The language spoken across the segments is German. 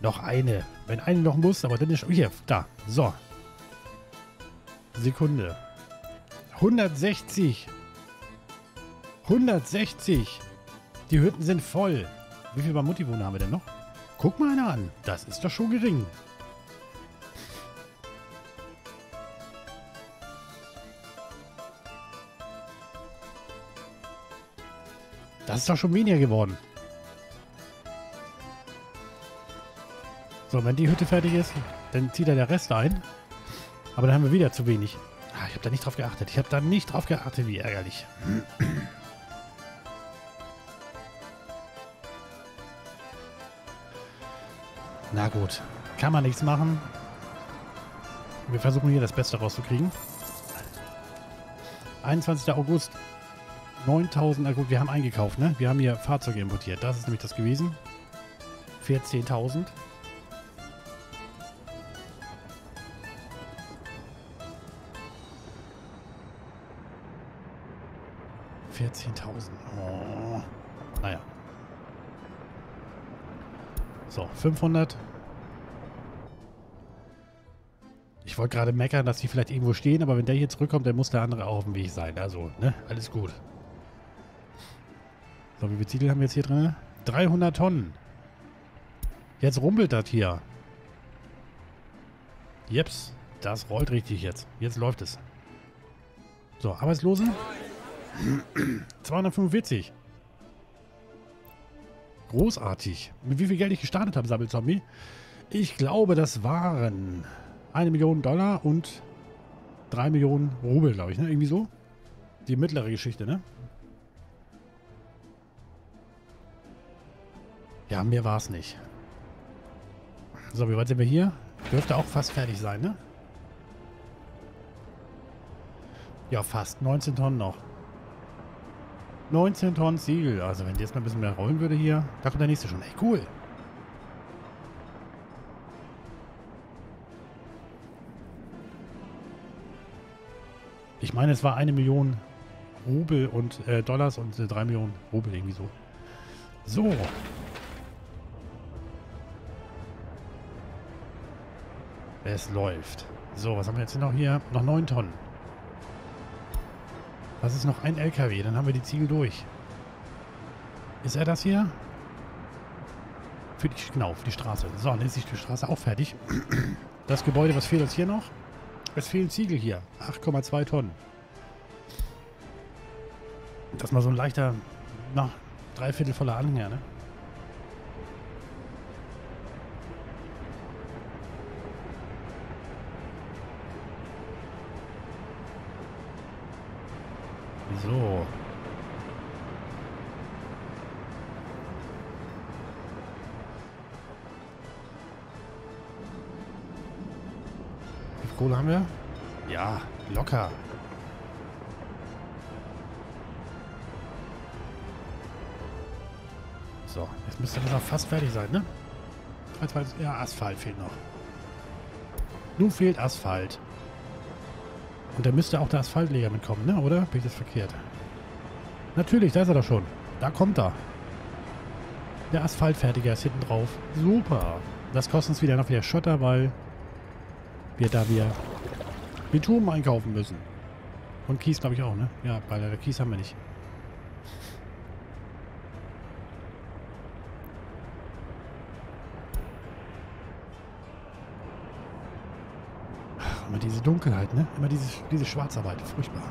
Noch eine. Wenn eine noch muss, aber dann ist... Hier, da. So. Sekunde. 160. 160. Die Hütten sind voll. Wie viel Mammuti-Wohner haben wir denn noch? Guck mal einer an. Das ist doch schon gering. Das ist doch schon weniger geworden. So, wenn die Hütte fertig ist, dann zieht er der Rest ein. Aber dann haben wir wieder zu wenig. Ah, ich habe da nicht drauf geachtet. Ich habe da nicht drauf geachtet. Wie ärgerlich. Na gut. Kann man nichts machen. Wir versuchen hier das Beste rauszukriegen. 21. August. 9000. Na gut, wir haben eingekauft, ne? Wir haben hier Fahrzeuge importiert. Das ist nämlich das gewesen. 14.000. 14.000. Oh. Naja. So, 500. Ich wollte gerade meckern, dass die vielleicht irgendwo stehen, aber wenn der hier zurückkommt, dann muss der andere auch auf dem Weg sein. Also, ne? Alles gut. So, wie viele Ziegel haben wir jetzt hier drin? 300 Tonnen. Jetzt rumpelt das hier. Jeps, das rollt richtig jetzt. Jetzt läuft es. So, Arbeitslose? 245. Großartig. Mit wie viel Geld ich gestartet habe, Sabbelzombie? Ich glaube, das waren eine Million Dollar und drei Millionen Rubel, glaube ich, ne? Irgendwie so. Die mittlere Geschichte, ne? Ja, mehr war es nicht. So, wie weit sind wir hier? Dürfte auch fast fertig sein, ne? Ja, fast. 19 Tonnen noch. 19 Tonnen Ziegel. Also wenn die jetzt mal ein bisschen mehr rollen würde hier. Da kommt der nächste schon. Ey, cool. Ich meine, es war eine Million Rubel und äh, Dollars und äh, drei Millionen Rubel irgendwie so. So. Es läuft. So, was haben wir jetzt noch hier? Noch 9 Tonnen. Das ist noch ein LKW, dann haben wir die Ziegel durch. Ist er das hier? Für die, genau, für die Straße. So, dann ist die Straße auch fertig. Das Gebäude, was fehlt uns hier noch? Es fehlen Ziegel hier. 8,2 Tonnen. Das ist mal so ein leichter, na, dreiviertel voller Anhänger, ne? So. Wie viel Kohle haben wir? Ja, locker. So, jetzt müsste das auch fast fertig sein, ne? Ja, Asphalt fehlt noch. Nun fehlt Asphalt. Und da müsste auch der Asphaltleger mitkommen, ne? Oder? Bin ich das verkehrt? Natürlich, da ist er doch schon. Da kommt er. Der Asphaltfertiger ist hinten drauf. Super. Das kostet uns wieder noch wieder Schotter, weil wir da wir Bitumen einkaufen müssen. Und Kies, glaube ich, auch, ne? Ja, weil der Kies haben wir nicht. Diese Dunkelheit, ne? Immer diese, diese Schwarzarbeit. Furchtbar.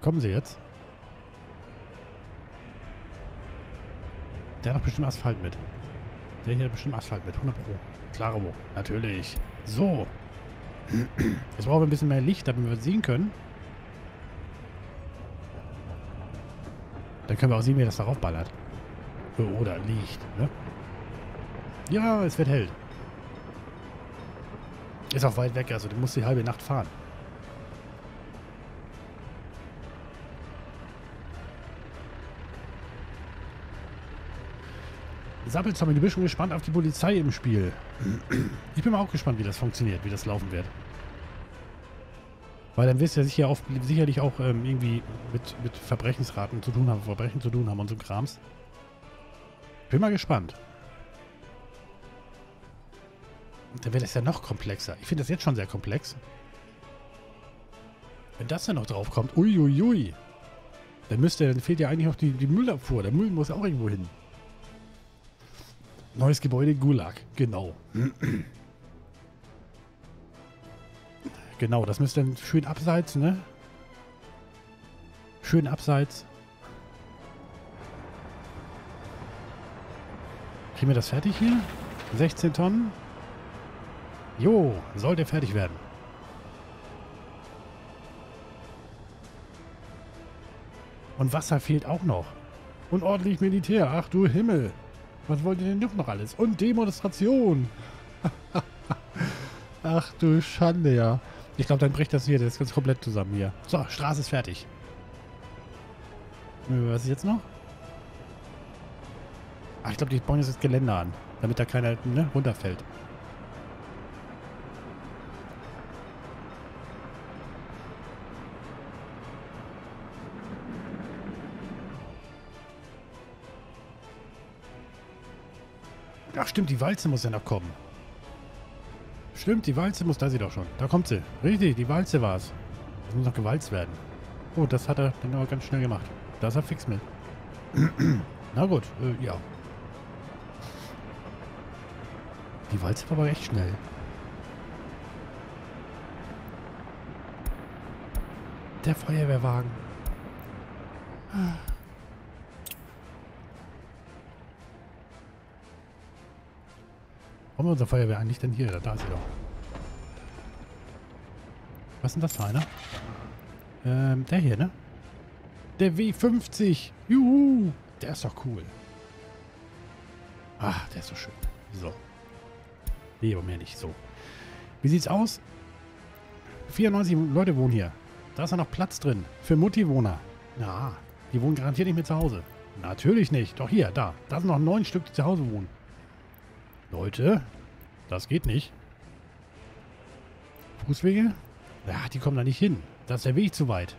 Kommen Sie jetzt? Der hat doch bestimmt Asphalt mit. Der hier hat bestimmt Asphalt mit. 100 Pro. Klare Wo. Natürlich. So. Jetzt brauchen wir ein bisschen mehr Licht, damit wir sehen können. Dann können wir auch sehen, wie das darauf ballert. Oder Licht, ne? Ja, es wird hell. Ist auch weit weg, also du musst die halbe Nacht fahren. Sappelzombie, du bist schon gespannt auf die Polizei im Spiel. Ich bin mal auch gespannt, wie das funktioniert, wie das laufen wird. Weil dann wirst du ja sicher auch, sicherlich auch ähm, irgendwie mit, mit Verbrechensraten zu tun haben, Verbrechen zu tun haben und so Krams. Bin mal gespannt. Dann wird es ja noch komplexer. Ich finde das jetzt schon sehr komplex. Wenn das dann noch drauf kommt, uiuiui. Ui, ui. Dann müsste, dann fehlt ja eigentlich noch die, die Müllabfuhr. Der Müll muss auch irgendwo hin. Neues Gebäude, Gulag. Genau. genau, das müsste dann schön abseits, ne? Schön abseits. Kriegen wir das fertig hier? 16 Tonnen? Jo, sollte fertig werden. Und Wasser fehlt auch noch. Und ordentlich Militär. Ach du Himmel. Was wollt ihr denn noch alles? Und Demonstration. Ach du Schande, ja. Ich glaube, dann bricht das hier. Das ist ganz komplett zusammen hier. So, Straße ist fertig. Was ist jetzt noch? Ach, ich glaube, die bauen jetzt das Geländer an. Damit da keiner ne, runterfällt. Stimmt, die Walze muss ja noch kommen. Stimmt, die Walze muss, da sie doch schon. Da kommt sie. Richtig, die Walze war es. Das muss noch gewalzt werden. Oh, das hat er dann aber ganz schnell gemacht. Da ist er fix mit. Na gut, äh, ja. Die Walze war aber echt schnell. Der Feuerwehrwagen. Ah. Warum ist unser Feuerwehr eigentlich denn hier? Da ist sie doch. Was ist denn das für einer? Ähm, der hier, ne? Der W50. Juhu. Der ist doch cool. Ach, der ist so schön. So. Nee, aber mehr nicht. So. Wie sieht's aus? 94 Leute wohnen hier. Da ist ja noch Platz drin. Für Mutti-Wohner. Ja, die wohnen garantiert nicht mehr zu Hause. Natürlich nicht. Doch hier, da. Da sind noch neun Stück, die zu Hause wohnen. Leute, das geht nicht. Fußwege? Ja, die kommen da nicht hin. Da ist der Weg zu weit.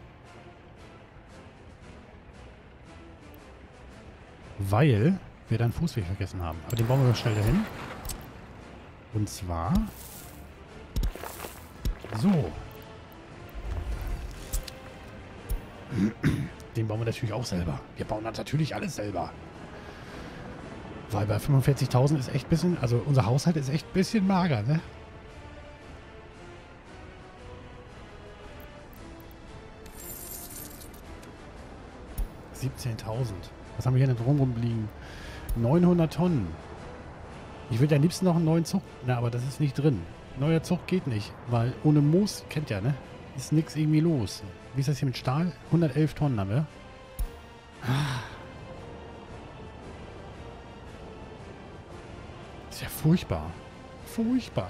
Weil wir dann Fußweg vergessen haben. Aber den bauen wir schnell dahin. Und zwar... So. Den bauen wir natürlich auch selber. Wir bauen das natürlich alles selber. Weil bei 45.000 ist echt ein bisschen, also unser Haushalt ist echt ein bisschen mager, ne? Was haben wir hier denn drum rumliegen? 900 Tonnen. Ich würde am liebsten noch einen neuen Zug. Na, aber das ist nicht drin. Neuer Zug geht nicht, weil ohne Moos, kennt ja, ne? Ist nichts irgendwie los. Wie ist das hier mit Stahl? 111 Tonnen haben wir. Ah. Furchtbar. Furchtbar.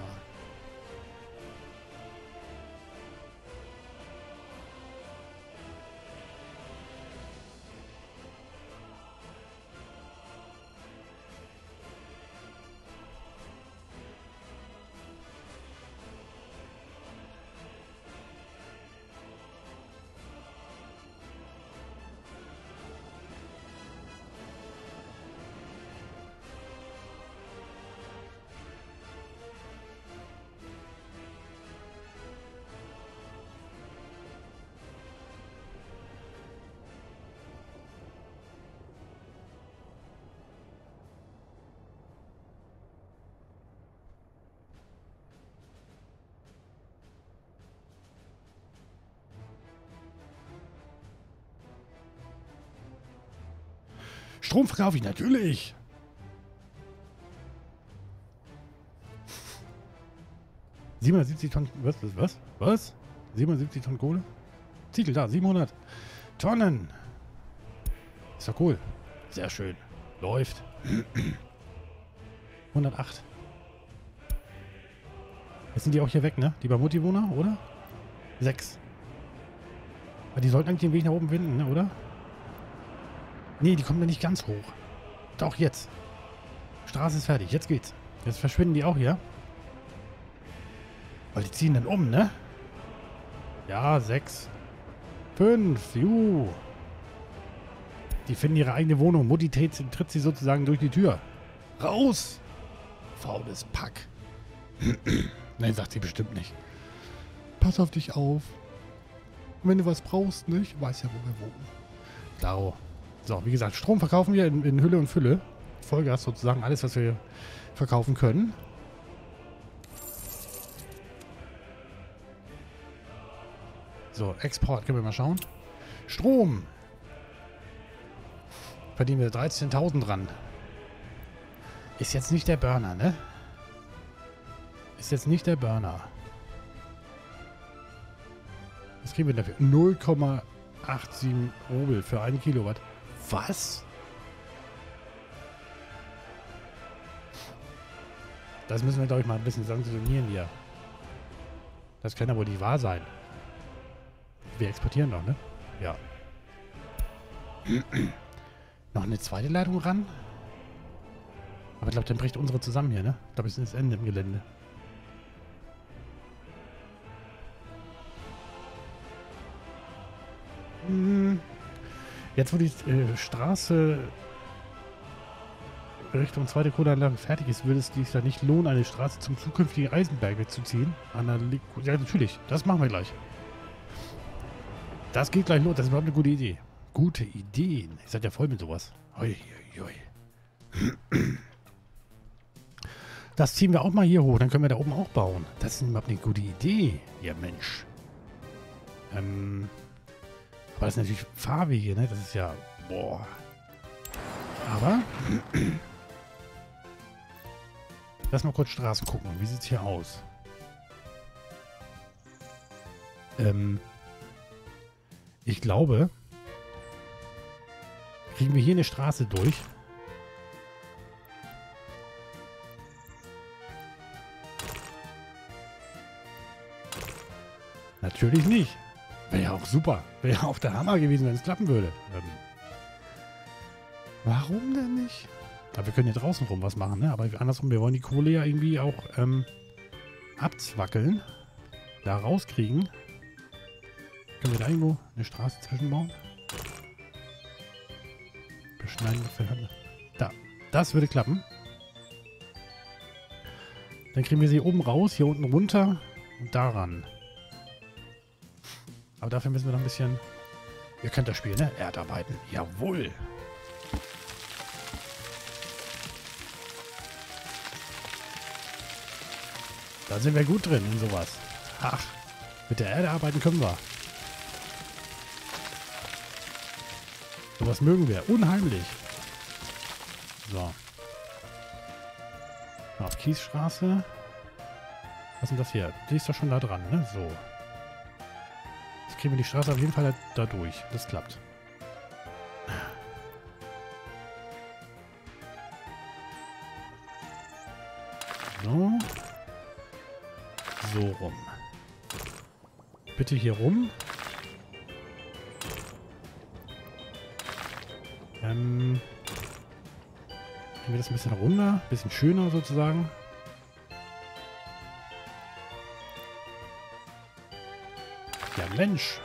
Strom verkaufe ich natürlich. ...770 Tonnen... Was? Was? Was? 770 Tonnen Kohle? Titel da, 700 Tonnen. Ist doch cool. Sehr schön. Läuft. 108. Jetzt sind die auch hier weg, ne? Die Bamuti-Wohner, oder? Sechs. Die sollten eigentlich den Weg nach oben finden, ne? oder? Nee, die kommen da nicht ganz hoch. Doch, jetzt. Straße ist fertig. Jetzt geht's. Jetzt verschwinden die auch hier. Weil die ziehen dann um, ne? Ja, sechs. Fünf. Juhu. Die finden ihre eigene Wohnung. Mutti tritt, tritt sie sozusagen durch die Tür. Raus! Faules Pack. Nein, sagt sie bestimmt nicht. Pass auf dich auf. Und wenn du was brauchst, ne? Ich weiß ja, wo wir wohnen. Klaro. So, wie gesagt, Strom verkaufen wir in, in Hülle und Fülle. Vollgas sozusagen, alles, was wir verkaufen können. So, Export, können wir mal schauen. Strom. Verdienen wir 13.000 dran. Ist jetzt nicht der Burner, ne? Ist jetzt nicht der Burner. Was kriegen wir dafür? 0,87 Rubel für 1 Kilowatt. Was? Das müssen wir, glaube ich, mal ein bisschen sanktionieren hier. Das kann ja wohl nicht wahr sein. Wir exportieren noch, ne? Ja. noch eine zweite Leitung ran? Aber ich glaube, dann bricht unsere zusammen hier, ne? Ich glaube, es ist Ende im Gelände. Jetzt, wo die äh, Straße Richtung zweite Kohleanlage fertig ist, würde es sich da nicht lohnen, eine Straße zum zukünftigen Eisenberg zu ziehen. ja, natürlich. Das machen wir gleich. Das geht gleich los. Das ist überhaupt eine gute Idee. Gute Ideen. Ihr seid ja voll mit sowas. Ui, ui, ui. Das ziehen wir auch mal hier hoch. Dann können wir da oben auch bauen. Das ist überhaupt eine gute Idee. Ja, Mensch. Ähm... Das sind natürlich Fahrwege, ne? Das ist ja... Boah. Aber... Lass mal kurz Straßen gucken. Wie sieht's hier aus? Ähm... Ich glaube... Kriegen wir hier eine Straße durch? Natürlich nicht. Wäre ja auch super. Wäre ja auch der Hammer gewesen, wenn es klappen würde. Ähm, warum denn nicht? Aber wir können hier draußen rum was machen, ne? Aber andersrum, wir wollen die Kohle ja irgendwie auch ähm, abzwackeln. Da rauskriegen. Können wir da irgendwo eine Straße zwischenbauen? Beschneiden wir Da. Das würde klappen. Dann kriegen wir sie oben raus, hier unten runter und daran. Aber dafür müssen wir noch ein bisschen... Ihr kennt das Spiel, ne? Erdarbeiten. Jawohl. Da sind wir gut drin in sowas. Ach, mit der Erde arbeiten können wir. Sowas mögen wir. Unheimlich. So. Auf Kiesstraße. Was ist denn das hier? Die ist doch schon da dran, ne? So kriegen wir die Straße auf jeden Fall da durch. Das klappt. So. So rum. Bitte hier rum. Ähm. Kriegen wir das ein bisschen runder, ein bisschen schöner sozusagen. Mensch.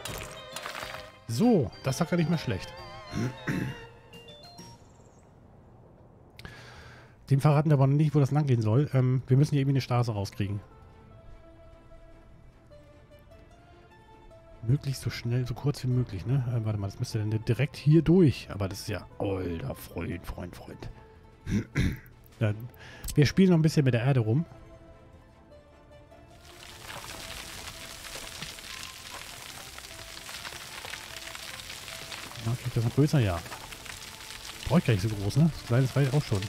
So, das ist gar nicht mehr schlecht. Dem verraten wir aber nicht, wo das lang gehen soll. Ähm, wir müssen hier irgendwie eine Straße rauskriegen. Möglichst so schnell, so kurz wie möglich, ne? Äh, warte mal, das müsste dann direkt hier durch. Aber das ist ja... Alter, Freund, Freund, Freund. ja, wir spielen noch ein bisschen mit der Erde rum. Das ist noch größer, ja. Brauche ich gar nicht so groß, ne? Das kleine war ich auch schon.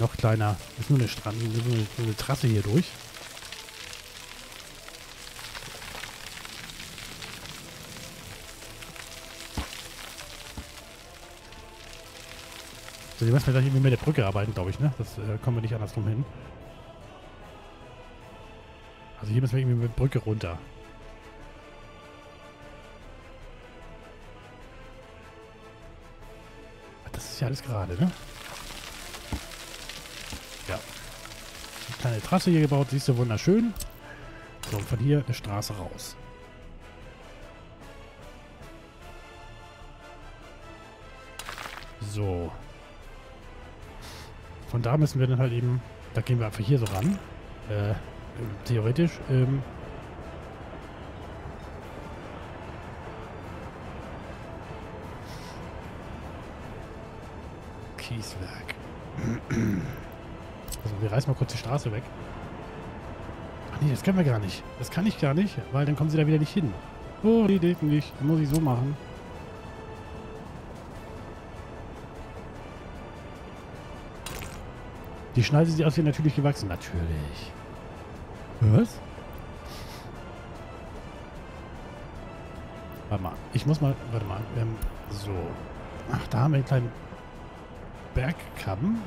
Noch kleiner. Ist nur eine, Strand, nur eine, nur eine Trasse hier durch. So, die müssen wir gleich irgendwie mit der Brücke arbeiten, glaube ich, ne? Das äh, kommen wir nicht andersrum hin. Also hier müssen wir irgendwie mit der Brücke runter. Das ist ja alles gerade, ne? Eine kleine Trasse hier gebaut, siehst du, wunderschön. So, von hier eine Straße raus. So. Von da müssen wir dann halt eben, da gehen wir einfach hier so ran. Äh, theoretisch. Ähm, Kieswerk. Also wir reißen mal kurz die Straße weg. Ach nee, das können wir gar nicht. Das kann ich gar nicht, weil dann kommen sie da wieder nicht hin. Oh, die denken nicht. Dann muss ich so machen. Die Schneide sieht aus wie natürlich gewachsen. Natürlich. Was? Warte mal. Ich muss mal... Warte mal. Ähm, so. Ach, da haben wir einen kleinen Bergkamm.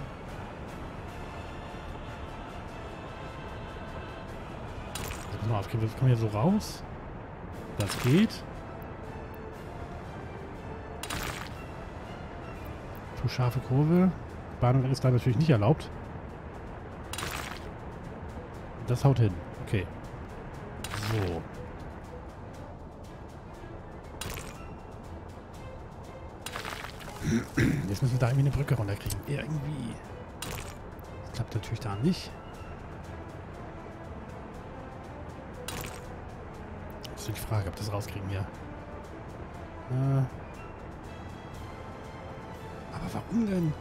Pass mal auf, wir kommen hier so raus. Das geht. Zu scharfe Kurve. Bahnung ist da natürlich nicht erlaubt. Das haut hin. Okay. So. Jetzt müssen wir da irgendwie eine Brücke runterkriegen. Irgendwie. Das klappt natürlich da nicht. Das ist die Frage, ob das rauskriegen hier. Äh. Aber warum denn?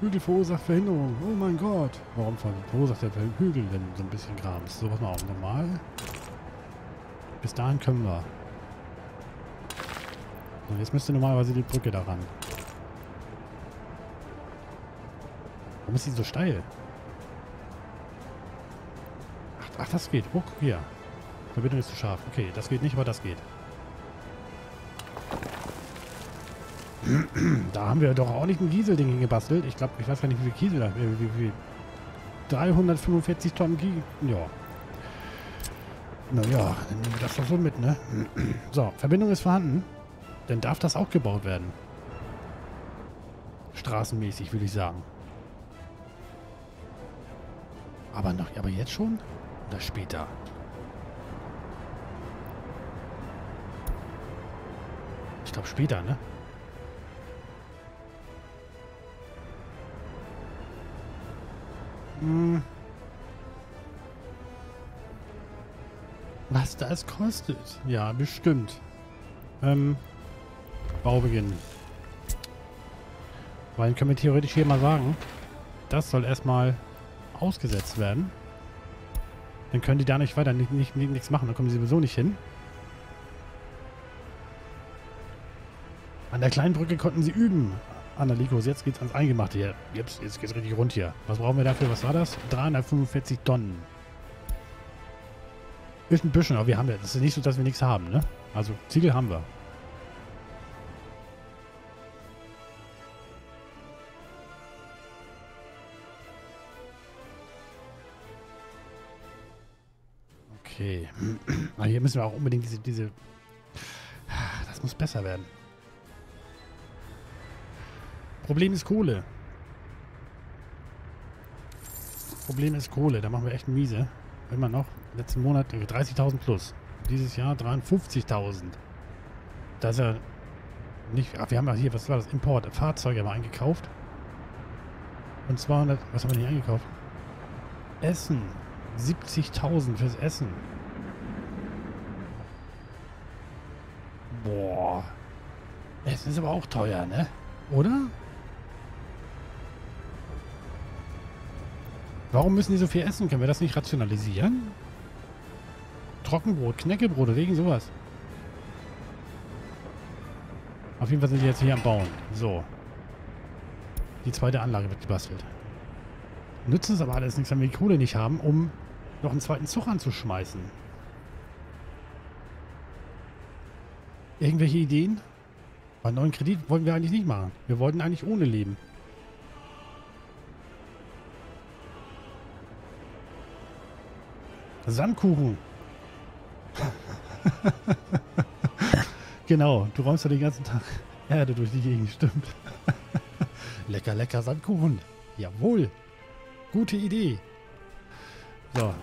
Hügel verursacht Verhinderung. Oh mein Gott. Warum verursacht der Hügel denn so ein bisschen Grams? So, was mal auf. Normal. Bis dahin können wir. Und jetzt müsste normalerweise die Brücke daran. Warum ist die so steil? Ach, ach, das geht. Oh, guck hier. Verbindung ist zu scharf. Okay, das geht nicht, aber das geht. Da haben wir doch auch nicht ein Kieselding hingebastelt. Ich glaube, ich weiß gar nicht, wie viel Kiesel da... Wie, wie viel... 345 Tonnen Kiesel... Ja. Naja, dann nehmen wir das doch so mit, ne? So, Verbindung ist vorhanden. Dann darf das auch gebaut werden. Straßenmäßig, würde ich sagen. Aber noch, aber jetzt schon? Oder später? Ich glaube später, ne? Hm. Was das kostet? Ja, bestimmt. Ähm, Baubeginn. Weil können wir theoretisch hier mal sagen, das soll erstmal ausgesetzt werden. Dann können die da nicht weiter nicht, nicht, nicht, nichts machen. Dann kommen sie sowieso nicht hin. An der kleinen Brücke konnten sie üben. Analikos, jetzt geht's ans Eingemachte hier. Jetzt, jetzt geht's richtig rund hier. Was brauchen wir dafür? Was war das? 345 Tonnen. Ist ein bisschen, aber wir haben ja. Das ist nicht so, dass wir nichts haben, ne? Also, Ziegel haben wir. Okay. Aber hier müssen wir auch unbedingt diese, diese... Das muss besser werden. Problem ist Kohle. Problem ist Kohle. Da machen wir echt miese. Immer noch. Letzten Monat 30.000 plus. Dieses Jahr 53.000. Da ist ja nicht... Ach, wir haben ja hier, was war das? Import. Fahrzeuge haben wir eingekauft. Und 200... Was haben wir nicht eingekauft? Essen. 70.000 fürs Essen. Boah. Essen ist aber auch teuer, ne? Oder? Warum müssen die so viel essen? Können wir das nicht rationalisieren? Trockenbrot, Knäckebrot, wegen sowas. Auf jeden Fall sind die jetzt hier am Bauen. So. Die zweite Anlage wird gebastelt. Nützen es aber alles nichts, wenn wir die Kohle nicht haben, um noch einen zweiten Zug anzuschmeißen. Irgendwelche Ideen? Einen neuen Kredit wollten wir eigentlich nicht machen. Wir wollten eigentlich ohne leben. Sandkuchen. genau, du räumst ja den ganzen Tag Erde durch die Gegend, stimmt. lecker, lecker Sandkuchen. Jawohl. Gute Idee. So.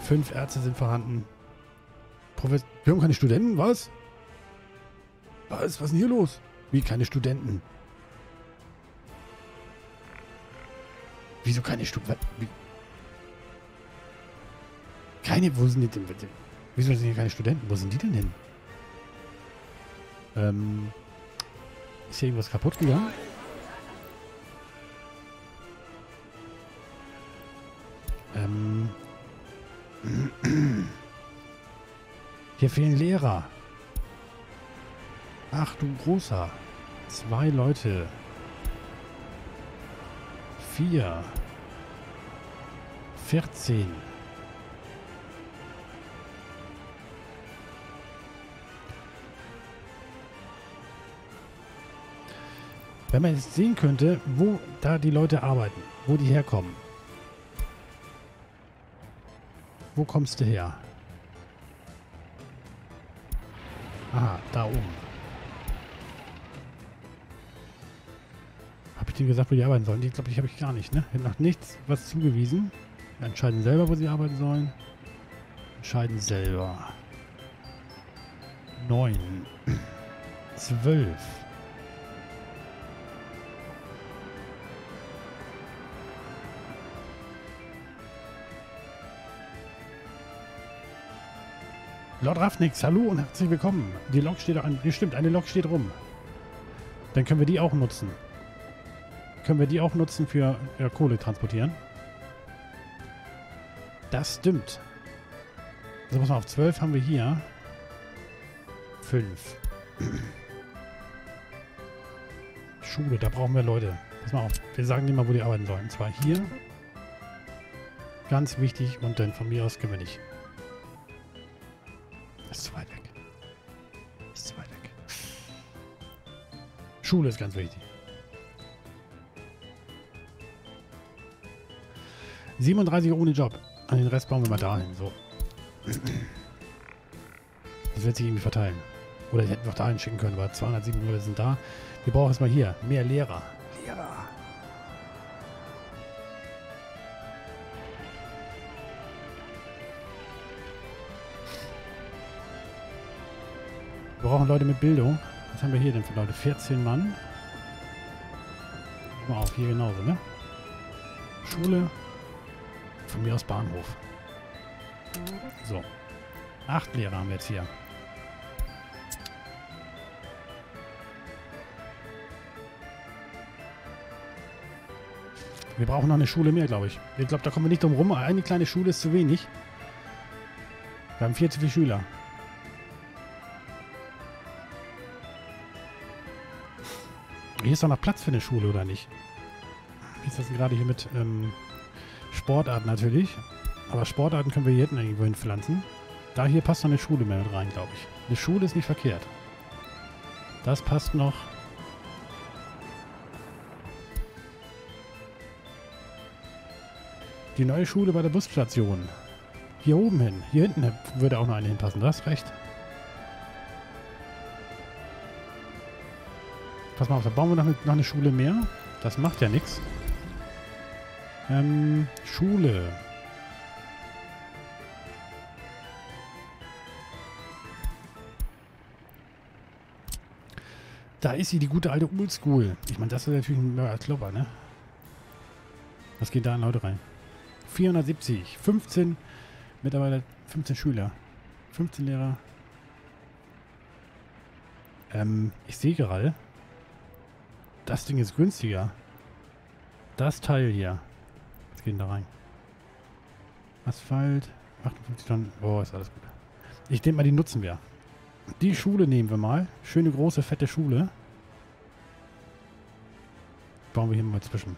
Fünf Ärzte sind vorhanden. Professor, wir haben keine Studenten, was? Was? Was ist denn hier los? Wie keine Studenten? Wieso keine Studenten? Keine, wo sind die denn bitte? Wieso sind hier keine Studenten? Wo sind die denn hin? Ähm, ist hier irgendwas kaputt gegangen? Ähm, hier fehlen Lehrer. Ach du großer. Zwei Leute. Vier. Vierzehn. Wenn man jetzt sehen könnte, wo da die Leute arbeiten, wo die herkommen. Wo kommst du her? Aha, da oben. Habe ich denen gesagt, wo die arbeiten sollen? Ich glaube, ich habe ich gar nicht, ne? Ich noch nichts was zugewiesen. Wir entscheiden selber, wo sie arbeiten sollen. Entscheiden selber. Neun. Zwölf. Lord Raffnix, hallo und herzlich willkommen. Die Lok steht an. Stimmt, eine Lok steht rum. Dann können wir die auch nutzen. Können wir die auch nutzen für ja, Kohle transportieren. Das stimmt. So, pass mal auf. 12 haben wir hier. 5. Schule, da brauchen wir Leute. Pass mal auf. Wir sagen dir mal, wo die arbeiten sollen. Und zwar hier. Ganz wichtig. Und dann von mir aus können wir nicht. Ist zu weit weg. Ist zu weit weg. Schule ist ganz wichtig. 37 ohne Job. An den Rest bauen wir mal dahin. So. Das wird sich irgendwie verteilen. Oder die hätten wir auch dahin schicken können, weil 207 Leute sind da. Wir brauchen erstmal hier mehr Lehrer. Wir brauchen Leute mit Bildung. Was haben wir hier denn für Leute? 14 Mann. Mal auf, hier genauso, ne? Schule. Von mir aus Bahnhof. So. Acht Lehrer haben wir jetzt hier. Wir brauchen noch eine Schule mehr, glaube ich. Ich glaube, da kommen wir nicht drum rum. Eine kleine Schule ist zu wenig. Wir haben viel zu viele Schüler. Hier ist doch noch Platz für eine Schule, oder nicht? Wie ist das denn gerade hier mit ähm, Sportarten natürlich? Aber Sportarten können wir hier hinten irgendwo hinpflanzen. Da hier passt noch eine Schule mehr mit rein, glaube ich. Eine Schule ist nicht verkehrt. Das passt noch. Die neue Schule bei der Busstation. Hier oben hin. Hier hinten würde auch noch eine hinpassen. Du hast recht. Pass mal auf, da bauen wir noch eine, noch eine Schule mehr. Das macht ja nichts. Ähm, Schule. Da ist sie, die gute alte Oldschool. Ich meine, das ist natürlich ein neuer Klopper, ne? Was geht da an Leute rein? 470, 15 Mitarbeiter, 15 Schüler, 15 Lehrer. Ähm, ich sehe gerade, das Ding ist günstiger. Das Teil hier. Jetzt gehen da rein. Asphalt, 58 Tonnen. Oh, ist alles gut. Ich denke mal, die nutzen wir. Die Schule nehmen wir mal. Schöne, große, fette Schule. Bauen wir hier mal zwischen.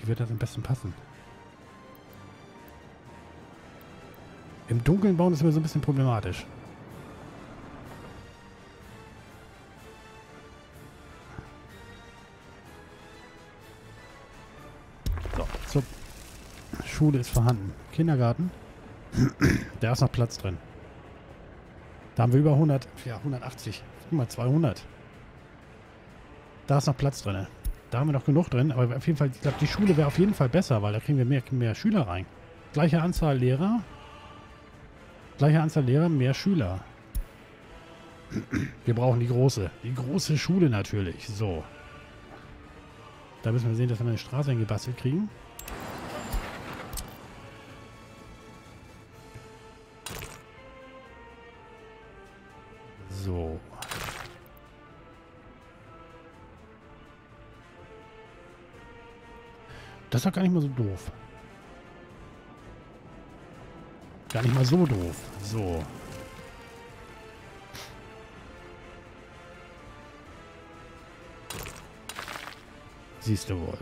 Wie wird das am besten passen? Im Dunkeln bauen ist immer so ein bisschen problematisch. Schule ist vorhanden. Kindergarten. da ist noch Platz drin. Da haben wir über 100, ja 180, guck mal 200. Da ist noch Platz drin. Da haben wir noch genug drin. Aber auf jeden Fall, ich glaube, die Schule wäre auf jeden Fall besser, weil da kriegen wir mehr, mehr Schüler rein. Gleiche Anzahl Lehrer. Gleiche Anzahl Lehrer, mehr Schüler. Wir brauchen die große. Die große Schule natürlich. So. Da müssen wir sehen, dass wir eine Straße hingebastelt kriegen. Das ist doch gar nicht mal so doof. Gar nicht mal so doof. So. Siehst du wohl.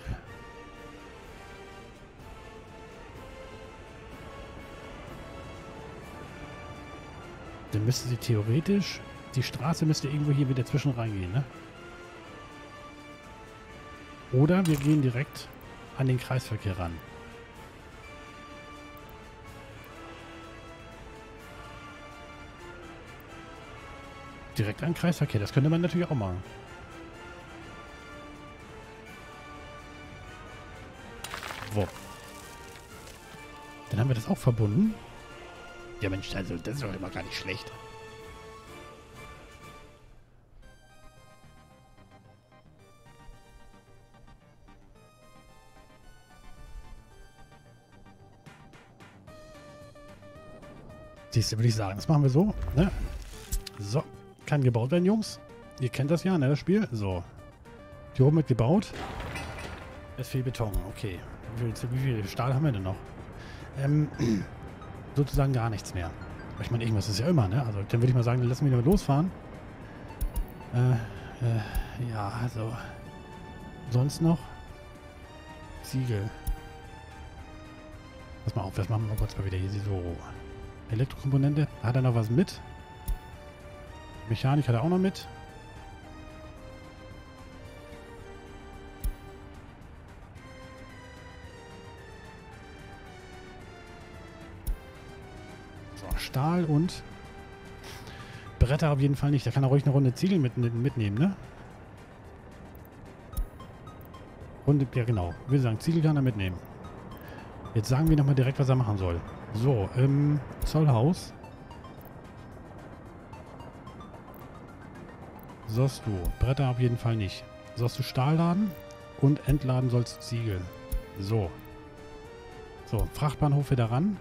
Dann müsste sie theoretisch... Die Straße müsste irgendwo hier wieder zwischen reingehen, ne? Oder wir gehen direkt an den Kreisverkehr ran. Direkt an den Kreisverkehr, das könnte man natürlich auch machen. Wo? Dann haben wir das auch verbunden. Ja Mensch, also das ist doch immer gar nicht schlecht. Siehst du, würde ich sagen. Das machen wir so. Ne? So. Kann gebaut werden, Jungs. Ihr kennt das ja, ne, das Spiel. So. Die oben wird gebaut. Es fehlt Beton. Okay. Wie viel, wie viel Stahl haben wir denn noch? Ähm, sozusagen gar nichts mehr. Ich meine, irgendwas ist ja immer, ne? Also, dann würde ich mal sagen, dann lassen wir wieder losfahren. Äh, äh, ja, also. Sonst noch? Ziegel. Pass mal auf, das machen wir kurz mal wieder hier so. Elektrokomponente. Hat er noch was mit? Mechanik hat er auch noch mit. So, Stahl und Bretter auf jeden Fall nicht. Da kann er ruhig eine Runde Ziegel mit, mitnehmen, ne? Runde, ja genau. Würde sagen, Ziegel kann er mitnehmen. Jetzt sagen wir nochmal direkt, was er machen soll. So, im Zollhaus. Sollst du. Bretter auf jeden Fall nicht. Sollst du Stahl laden und entladen sollst du Ziegel. So. So, Frachtbahnhof wieder ran.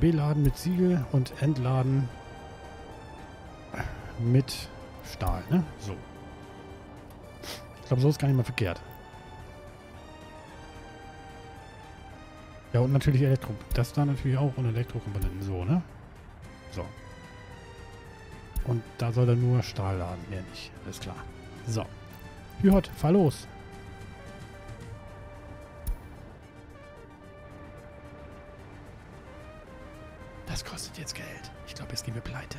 Beladen mit Ziegel und entladen mit Stahl, ne? So. Ich glaube, so ist gar nicht mal verkehrt. Ja, und natürlich Elektro. Das da natürlich auch und Elektrokomponenten so, ne? So. Und da soll er nur Stahl laden, mehr nicht. Alles klar. So. Hühot, fahr los. Das kostet jetzt Geld. Ich glaube, jetzt gehen wir pleite.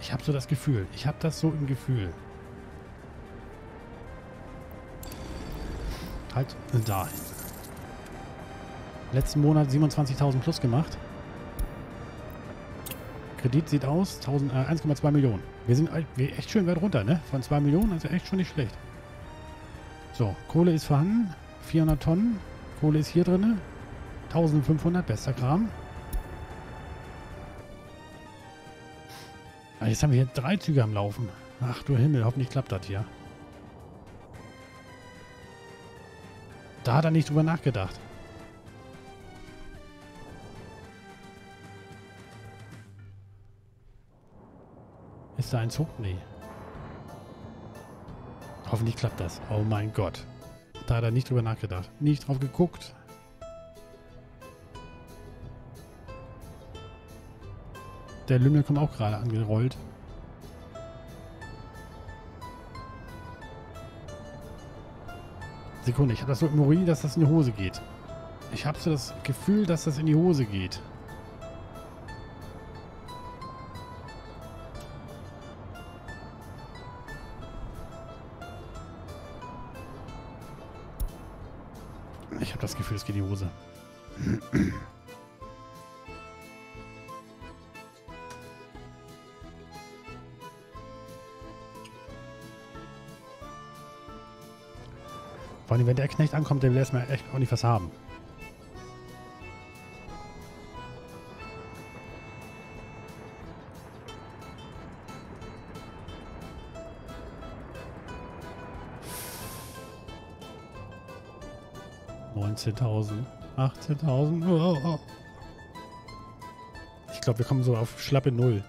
Ich habe so das Gefühl. Ich habe das so im Gefühl. Halt dahin letzten Monat 27.000 plus gemacht. Kredit sieht aus, äh, 1,2 Millionen. Wir sind echt schön weit runter, ne? Von 2 Millionen, also echt schon nicht schlecht. So, Kohle ist vorhanden. 400 Tonnen. Kohle ist hier drin. 1500, bester Kram. Ah, jetzt haben wir hier drei Züge am Laufen. Ach du Himmel, hoffentlich klappt das hier. Da hat er nicht drüber nachgedacht. Da ein Zug? Nee. Hoffentlich klappt das. Oh mein Gott. Da hat er nicht drüber nachgedacht. Nicht drauf geguckt. Der Lümmel kommt auch gerade angerollt. Sekunde, ich habe das so im Urin, dass das in die Hose geht. Ich habe so das Gefühl, dass das in die Hose geht. Gefühl, es geht in die Hose. Vor allem, wenn der Knecht ankommt, der will erstmal echt auch nicht was haben. Neunzehntausend, achtzehntausend. Oh, oh. Ich glaube, wir kommen so auf schlappe Null.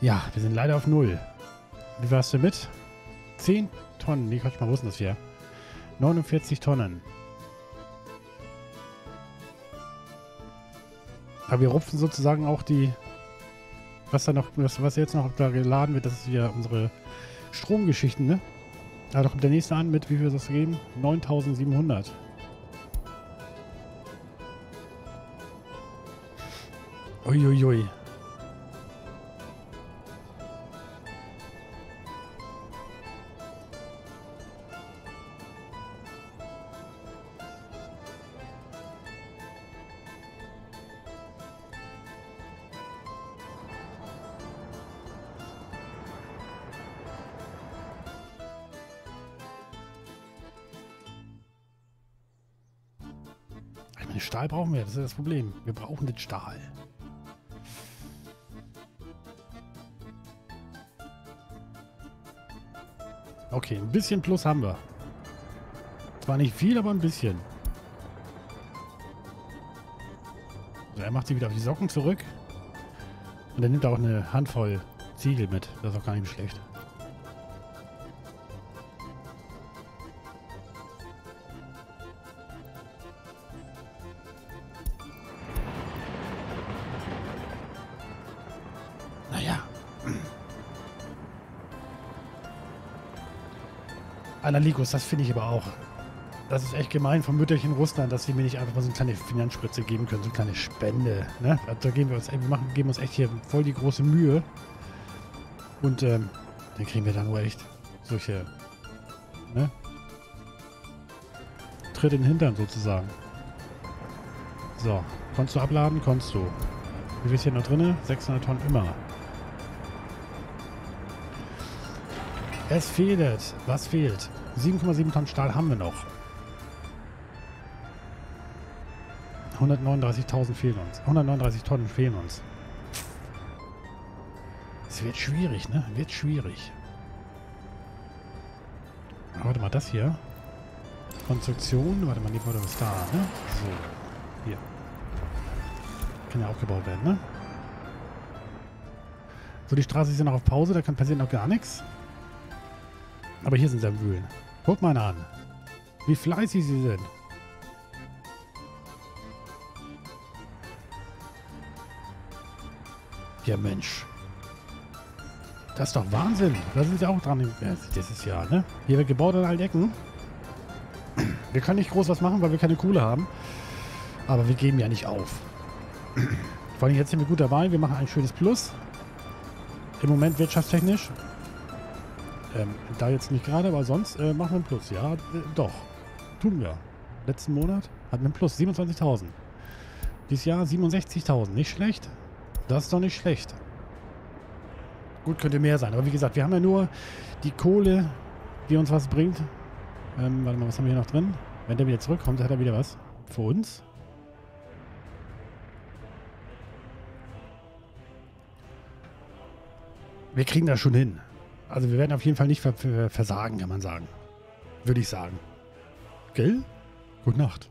Ja, wir sind leider auf Null. Wie warst du mit? 10 Tonnen. Nee, Quatsch mal, wo ist das hier? 49 Tonnen. Aber wir rupfen sozusagen auch die... Was da noch, was, jetzt noch da geladen wird, das ist ja unsere Stromgeschichten, ne? Ah, da kommt der nächste an mit, wie viel es geben? 9700. Uiuiui. Ui, ui. Stahl brauchen wir, das ist das Problem. Wir brauchen den Stahl. Okay, ein bisschen Plus haben wir. Zwar nicht viel, aber ein bisschen. So, er macht sie wieder auf die Socken zurück. Und er nimmt auch eine Handvoll Ziegel mit. Das ist auch gar nicht schlecht. Analikos, das finde ich aber auch. Das ist echt gemein vom Mütterchen Russland, dass sie mir nicht einfach mal so eine kleine Finanzspritze geben können, so eine kleine Spende. Ne? Also da geben wir uns, wir machen, geben uns echt hier voll die große Mühe. Und ähm, dann kriegen wir dann nur echt solche, ne? Tritt in den Hintern sozusagen. So, konntest du abladen? Konntest du. Wie viel ist hier noch drin? 600 Tonnen immer. Es fehlt. Was fehlt? 7,7 Tonnen Stahl haben wir noch. 139.000 fehlen uns. 139 Tonnen fehlen uns. Es wird schwierig, ne? Wird schwierig. Warte mal, das hier. Konstruktion. Warte mal, die wurde was da, ne? So. Hier. Kann ja aufgebaut werden, ne? So, die Straße ist ja noch auf Pause. Da kann passieren noch gar nichts. Aber hier sind sie am Wühlen. Guck mal an. Wie fleißig sie sind. Ja, Mensch. Das ist doch Wahnsinn. Da sind sie auch dran dieses Jahr, ne? Hier wird gebaut an allen Ecken. Wir können nicht groß was machen, weil wir keine Kohle haben. Aber wir geben ja nicht auf. Vor allem jetzt sind wir gut dabei. Wir machen ein schönes Plus. Im Moment wirtschaftstechnisch. Ähm, da jetzt nicht gerade, aber sonst äh, machen wir ein Plus. Ja, äh, doch. Tun wir. Letzten Monat hatten wir ein Plus. 27.000. Dieses Jahr 67.000. Nicht schlecht. Das ist doch nicht schlecht. Gut, könnte mehr sein. Aber wie gesagt, wir haben ja nur die Kohle, die uns was bringt. Ähm, warte mal, was haben wir hier noch drin? Wenn der wieder zurückkommt, hat er wieder was. Für uns. Wir kriegen das schon hin. Also wir werden auf jeden Fall nicht versagen, kann man sagen. Würde ich sagen. Gell? Gute Nacht.